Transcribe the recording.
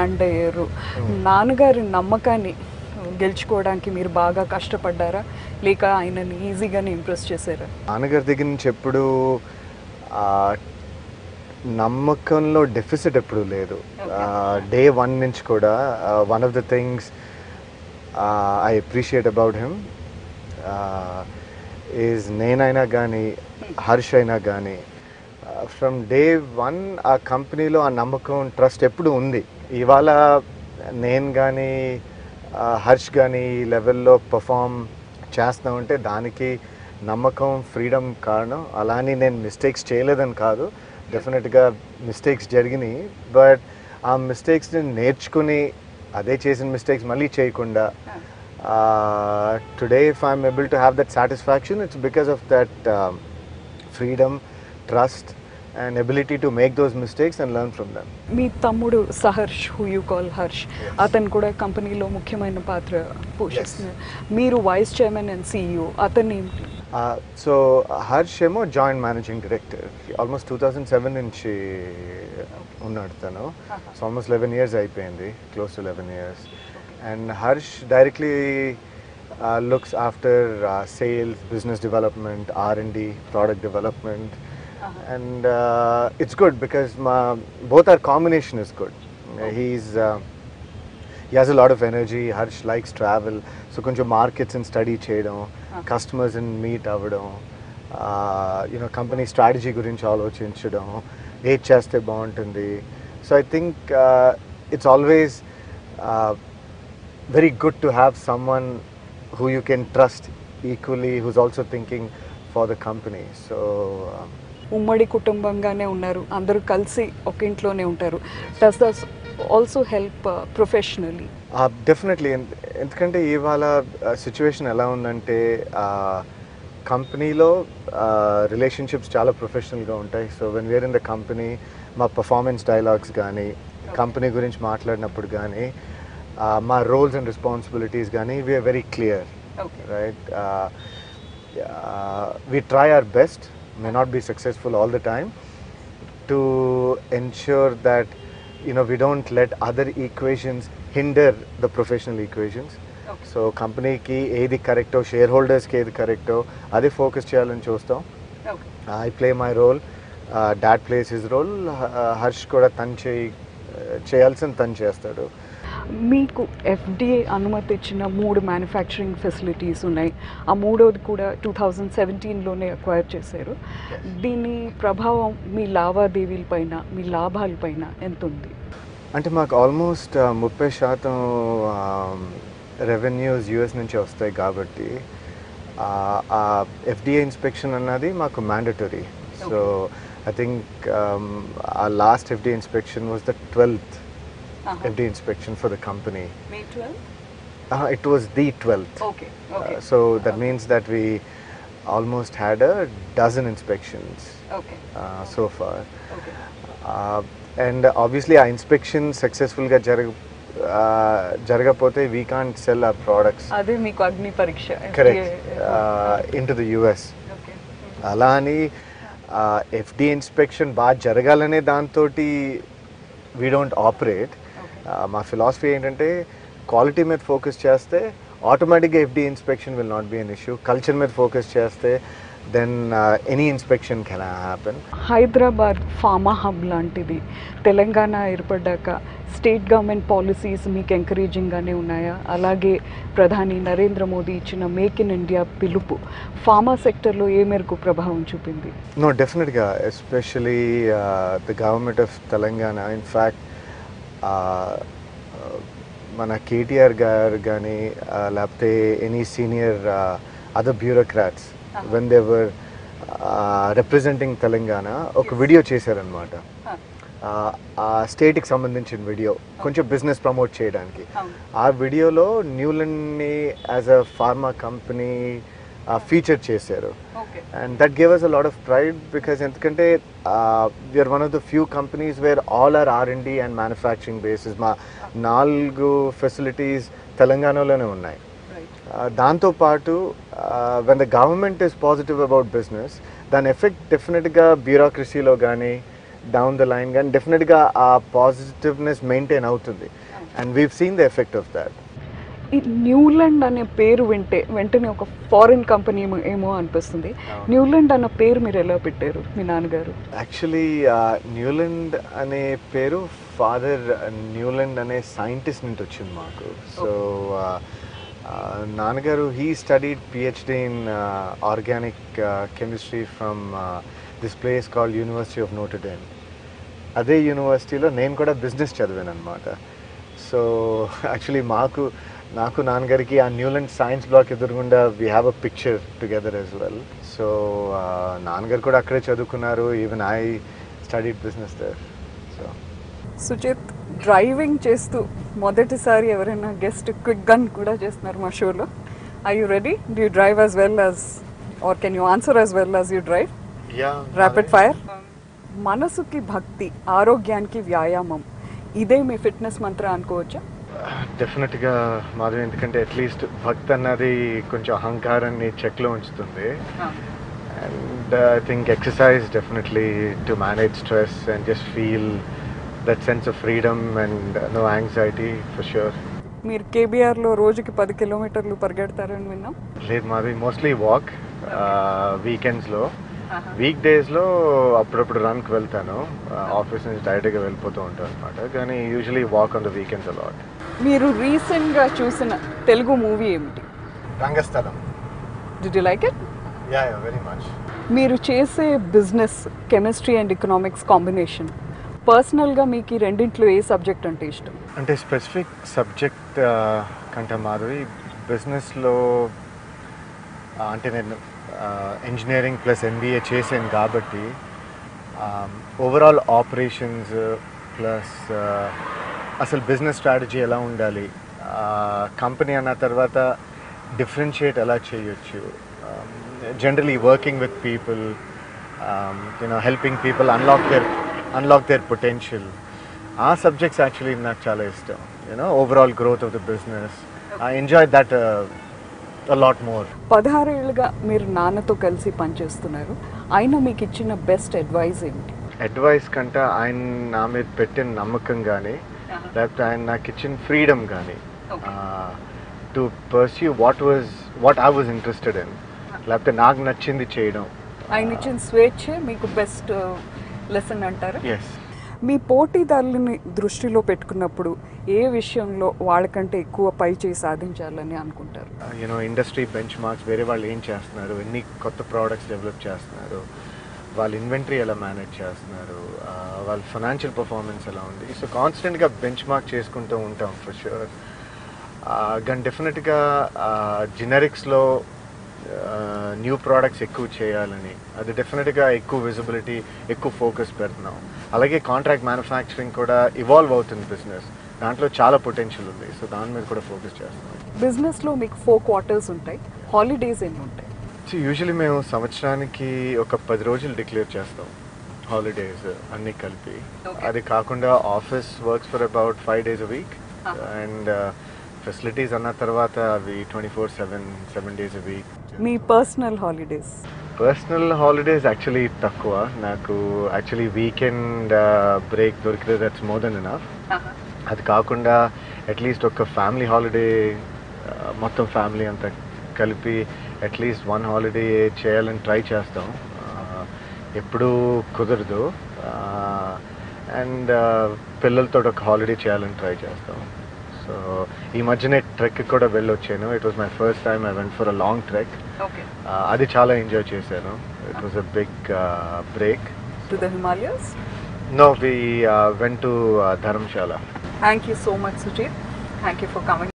Land అయ్యారు నాన్నగారి నమ్మకాన్ని గెలుచుకోవడానికి మీరు బాగా కష్టపడ్డారా? లేక ఆయనని ఈజీగానే ఇంప్రెస్ చేశారా? నాన్నగారి దగ్గర నుంచి ఎప్పుడు నమ్మకంలో డెఫిసిట్ ఎప్పుడు లేదు. డే వన్ నుంచి కూడా one of the things I appreciate about him is నేనైనా కానీ హర్ష్ అయినా కానీ ఫ్రమ్ డే వన్ ఆ కంపెనీలో ఆ నమ్మకం ట్రస్ట్ ఎప్పుడు ఉంది. ఇవాళ నేను కానీ హర్ష్ కానీ ఈ లెవెల్లో పర్ఫామ్ చేస్తామంటే దానికి నమ్మకం ఫ్రీడమ్ కారణం. అలానే నేను మిస్టేక్స్ చేయలేదని కాదు. డెఫినెట్గా మిస్టేక్స్ జరిగినాయి. బట్ ఆ మిస్టేక్స్ని నేర్చుకుని అదే చేసిన మిస్టేక్స్ మళ్ళీ చేయకుండా today if I'm able to have that satisfaction it's because of that freedom trust and ability to make those mistakes and learn from them మీ తమ్ముడు Saharsh who you call Harsh అతను కూడా కంపెనీలో ముఖ్యమైన పాత్ర పోషిస్తున్నారు మీరు వైస్ చైర్మన్ అండ్ సిఇఓ అతన్ని so Harsh ఏమో joint managing director almost two thousand seven నుంచి ఉన్నాడు తను. సో ఆల్మోస్ట్ లెవెన్ ఇయర్స్ అయిపోయింది close to eleven years and Harsh directly looks after sales business development R and D product development and it's good because మా both are combination is good he is he has a lot of energy Harsh likes travel so కొంచెం మార్కెట్స్ని study చేయడం కస్టమర్స్ని meet అవ్వడం you know company strategy గురించి ఆలోచించడం ఏది చేస్తే బాగుంటుంది so I think it's always very good to have someone who you can trust equally who's also thinking for the company so ఉమ్మడి కుటుంబంగానే ఉన్నారు. అందరూ కలిసి ఒక ఇంట్లోనే ఉంటారు. Does this also help professionally definitely ఎందుకంటే ఇవాళ సిచ్యువేషన్ ఎలా ఉందంటే కంపెనీలో రిలేషన్షిప్స్ చాలా ప్రొఫెషనల్గా ఉంటాయి. So when we're in the company మా పర్ఫార్మెన్స్ డైలాగ్స్ కానీ కంపెనీ గురించి మాట్లాడినప్పుడు కానీ మా రోల్స్ అండ్ రెస్పాన్సిబిలిటీస్ కానీ we are very clear? Uh, uh, we try our best, may not be successful all the time, to ensure that you know we don't let other equations hinder the professional equations. So కంపెనీకి ఏది కరెక్టో share హోల్డర్స్కి ఏది కరెక్టో అది focus చేయాలని చూస్తాం I play my role dad plays his role Harsh కూడా తను చేయి చేయాల్సిన తను చేస్తాడు మీకు ఎఫ్డిఏ అనుమతి ఇచ్చిన మూడు మ్యానుఫ్యాక్చరింగ్ ఫెసిలిటీస్ ఉన్నాయి. ఆ మూడోది కూడా టూ థౌజండ్ సెవెంటీన్లోనే అక్వైర్ చేశారు. దీని ప్రభావం మీ లావాదేవీలపైన మీ లాభాలపైన ఎంత ఉంది అంటే మాకు ఆల్మోస్ట్ ముప్పై శాతం రెవెన్యూస్ యూఎస్ నుంచి వస్తాయి కాబట్టి ఆ ఎఫ్డిఏ ఇన్స్పెక్షన్ అన్నది మాకు మ్యాండటరీ సో ఐ థింక్ ఆ last FDA inspection was the twelfth FDA inspection for the company May twelve it was the twelfth okay okay so that means that we almost had a dozen inspections okay so far okay and obviously ఆ inspection సక్సెస్ఫుల్గా జరగ uh, జరగకపోతే we can't sell ఆ products అదే మీకు అగ్ని పరీక్ష correct into the US okay అలా అని ఎఫ్డి ఇన్స్పెక్షన్ బాగా జరగాలనే దాంతో వీ డోంట్ ఆపరేట్ మా ఫిలాసఫీ ఏంటంటే క్వాలిటీ మీద ఫోకస్ చేస్తే ఆటోమేటిక్గా FDA inspection will not be an issue culture మీద ఫోకస్ చేస్తే then any inspection can happen Hyderabad pharma hub లాంటిది. తెలంగాణ ఏర్పడ్డాక స్టేట్ గవర్నమెంట్ పాలసీస్ మీకు ఎంకరేజింగ్గానే ఉన్నాయా? అలాగే ప్రధాని నరేంద్ర మోదీ ఇచ్చిన మేక్ ఇన్ ఇండియా పిలుపు ఫార్మా సెక్టర్లో ఏ మేరకు ప్రభావం చూపింది? No, definitely, uh, especially uh, the government of మన కేటీఆర్ గారు కానీ లేకపోతే any senior other bureaucrats when they were representing Telangana ఒక వీడియో చేశారనమాట ఆ. స్టేట్కి సంబంధించిన వీడియో కొంచెం బిజినెస్ ప్రమోట్ చేయడానికి. ఆ వీడియోలో న్యూలండ్ని as a pharma company feature చేశారు. And that gave us a lot of pride because ఎందుకంటే we are one of the few companies where all our R and D and manufacturing bases మా నాలుగు facilities తెలంగాణలోనే ఉన్నాయి. దాంతోపాటు when the government is positive about business దాని effect డెఫినెట్గా బ్యూరోక్రసీలో కానీ డౌన్ ద లైన్ కానీ డెఫినెట్గా ఆ పాజిటివ్నెస్ మెయింటైన్ అవుతుంది. And we've seen the effect of that ఈ న్యూలాండ్ అనే పేరు వింటే వెంటనే ఒక ఫారిన్ కంపెనీ ఏమో అనిపిస్తుంది. న్యూలాండ్ అన్న పేరు మీరు ఎలా పెట్టారు మీ నాన్నగారు? యాక్చువల్లీ న్యూలాండ్ అనే పేరు ఫాదర్ న్యూలాండ్ అనే సైంటిస్ట్ నుండి వచ్చింది మాకు. సో నాన్నగారు he studied PhD in organic chemistry from this place called university of Notre Dame అదే యూనివర్సిటీలో నేను కూడా బిజినెస్ చదివాను అనమాట సో యాక్చువల్లీ మాకు నాకు నాన్నగారికి ఆ న్యూలాండ్ సైన్స్ బ్లాక్ ఎదురుగుండా we have a picture together as well so నాన్నగారు కూడా అక్కడే చదువుకున్నారు. Even I studied business there so Sujith driving చేస్తూ మొదటిసారి ఎవరైనా గెస్ట్ క్విక్ గన్ కూడా చేస్తున్నారు మా షోలో I you ready do you drive as well as or can you answer as well as you drive rapid fire మనసుకి భక్తి ఆరోగ్యానికి వ్యాయామం. ఇదే మీ ఫిట్నెస్ మంత్ర అనుకోవచ్చా? డెఫినెట్గా మాధవి ఎందుకంటే అట్లీస్ట్ భక్తి అన్నది కొంచెం అహంకారాన్ని చెక్లో ఉంచుతుంది. And I think exercise definitely to manage stress and just feel that sense of freedom and no anxiety for sure మీరు కేబీఆర్లో రోజుకి పది కిలోమీటర్లు పరిగెడతారని విన్నాం. లేదు మాది మోస్ట్లీ వాక్ వీకెండ్స్లో వీక్ డేస్లో అప్పుడప్పుడు రన్కి వెళ్తాను. ఆఫీస్ నుంచి డైరెక్ట్గా వెళ్ళిపోతూ ఉంటాను అనమాట కానీ usually walk on the weekends a lot మీరు రీసెంట్గా చూసిన తెలుగు మూవీ ఏమిటి? Rangasthalam. Did you like it yeah yeah very much మీరు చేసే business chemistry and economics combination పర్సనల్గా మీకు ఈ రెండింటిలో ఏ సబ్జెక్ట్ అంటే ఇష్టం? అంటే స్పెసిఫిక్ సబ్జెక్ట్ కంటే మాధవి బిజినెస్లో అంటే నేను ఇంజనీరింగ్ ప్లస్ ఎంబీఏ చేశాను కాబట్టి ఓవరాల్ ఆపరేషన్స్ ప్లస్ అసలు బిజినెస్ స్ట్రాటజీ ఎలా ఉండాలి? కంపెనీ అన్న తర్వాత డిఫరెన్షియేట్ ఎలా చేయొచ్చు? Generally working with people you know helping people unlock their unlock their potential ఆ సబ్జెక్ట్స్ యాక్చువల్లీ నాకు చాలా ఇష్టం. You know overall growth of the business I enjoy that lot more పదహారేళ్ళుగా మీరు నాన్నతో కలిసి పనిచేస్తున్నారు. ఆయన మీకు ఇచ్చిన బెస్ట్ అడ్వైజ్ ఏమిటి అడ్వైస్ కంటే ఆయన నా మీద పెట్టిన నమ్మకం కానీ లేకపోతే ఆయన నాకు ఇచ్చిన ఫ్రీడమ్ కానీ to pursue what was what I was interested in లేకపోతే నాకు నచ్చింది చేయడం. ఆయన ఇచ్చిన స్వేచ్ఛే మీకు బెస్ట్ లెసన్ అంటారు? ఎస్ మీ పోటీదారులని దృష్టిలో పెట్టుకున్నప్పుడు ఏ విషయంలో వాళ్ళకంటే ఎక్కువ పై చేయి సాధించాలని అనుకుంటారు? యూనో ఇండస్ట్రీ బెంచ్ మార్క్స్ వేరే వాళ్ళు ఏం చేస్తున్నారు? ఎన్ని కొత్త ప్రోడక్ట్స్ డెవలప్ చేస్తున్నారు? వాళ్ళ ఇన్వెంటరీ ఎలా మేనేజ్ చేస్తున్నారు వాళ్ళ ఫైనాన్షియల్ పర్ఫార్మెన్స్ ఎలా ఉంది? సో కాన్స్టెంట్గా బెంచ్ మార్క్ చేసుకుంటూ ఉంటాం ఫర్ షూర్ కానీ డెఫినెట్గా జినరిక్స్లో న్యూ ప్రోడక్ట్స్ ఎక్కువ చేయాలని అది డెఫినెట్గా ఎక్కువ విజిబిలిటీ ఎక్కువ ఫోకస్ పెడుతున్నాం. అలాగే కాంట్రాక్ట్ మ్యానుఫ్యాక్చరింగ్ కూడా ఇవాల్వ్ అవుతుంది బిజినెస్ దాంట్లో చాలా పొటెన్షియల్ ఉంది. సో దాని మీద కూడా ఫోకస్ చేస్తున్నాం. బిజినెస్లో మీకు ఫోర్ క్వార్టర్స్ ఉంటాయి. హాలిడేస్ ఎన్ని ఉంటాయి? సో యూజువలీ మేము సంవత్సరానికి ఒక పది రోజులు డిక్లేర్ చేస్తాం. హాలిడేస్ అన్నీ కలిపి. అది కాకుండా office works for about five days a week. And facilities అన్న తర్వాత అవి twenty four seven seven days a week me personal holidays personal holidays actually తక్కువ. నాకు యాక్చువల్లీ వీకెండ్ బ్రేక్ దొరికితే దట్స్ మోర్ దెన్ ఎనఫ్ అది కాకుండా అట్లీస్ట్ ఒక family holiday మొత్తం ఫ్యామిలీ అంతా కలిపి అట్లీస్ట్ వన్ హాలిడే చేయాలని ట్రై చేస్తాం. ఎప్పుడూ కుదరదు. అండ్ పిల్లలతో ఒక హాలిడే చేయాలని ట్రై చేస్తాం. సో ఈ మధ్యనే ట్రెక్ కూడా వెళ్ళొచ్చాను. It was my first time I went for a long trek అది చాలా ఎంజాయ్ చేశాను. It was a big break no we went to Dharamshala thank you so much Sujith thank you for coming